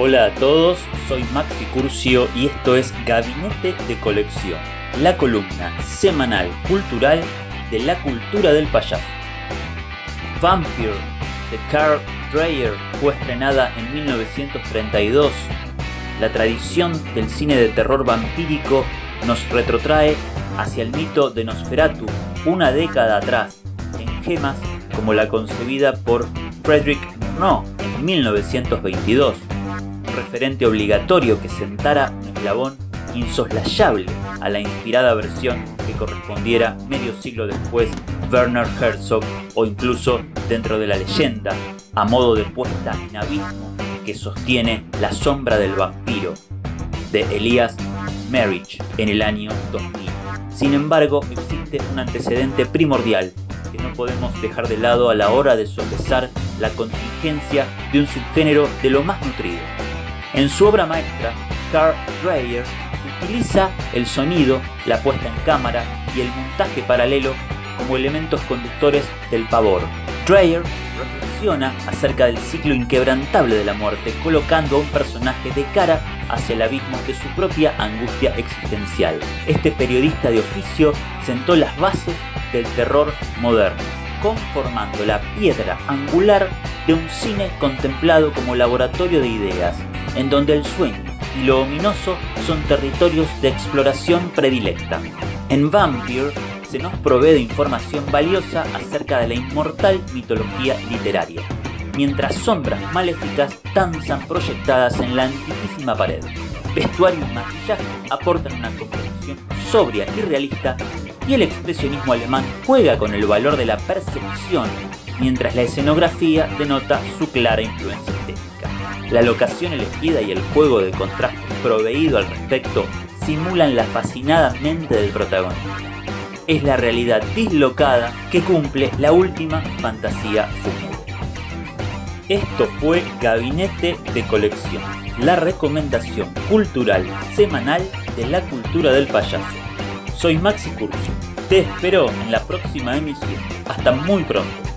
Hola a todos, soy Maxi Curcio y esto es Gabinete de Colección, la columna semanal cultural de la cultura del payaso. Vampire de Carl Dreyer fue estrenada en 1932. La tradición del cine de terror vampírico nos retrotrae hacia el mito de Nosferatu una década atrás, en gemas como la concebida por Frederick Murnau en 1922 referente obligatorio que sentara un eslabón insoslayable a la inspirada versión que correspondiera medio siglo después Werner Herzog o incluso dentro de la leyenda, a modo de puesta en abismo que sostiene La sombra del vampiro de Elias Marriage en el año 2000. Sin embargo, existe un antecedente primordial que no podemos dejar de lado a la hora de sopesar la contingencia de un subgénero de lo más nutrido, en su obra maestra, Carl Dreyer utiliza el sonido, la puesta en cámara y el montaje paralelo como elementos conductores del pavor. Dreyer reflexiona acerca del ciclo inquebrantable de la muerte, colocando a un personaje de cara hacia el abismo de su propia angustia existencial. Este periodista de oficio sentó las bases del terror moderno, conformando la piedra angular de un cine contemplado como laboratorio de ideas, en donde el sueño y lo ominoso son territorios de exploración predilecta. En Vampire se nos provee de información valiosa acerca de la inmortal mitología literaria, mientras sombras maléficas danzan proyectadas en la antiquísima pared. Vestuario y maquillaje aportan una composición sobria y realista y el expresionismo alemán juega con el valor de la percepción, mientras la escenografía denota su clara influencia la locación elegida y el juego de contraste proveído al respecto simulan la fascinada mente del protagonista. Es la realidad dislocada que cumple la última fantasía fúnebre. Esto fue Gabinete de Colección, la recomendación cultural semanal de la cultura del payaso. Soy Maxi Curso. Te espero en la próxima emisión. Hasta muy pronto.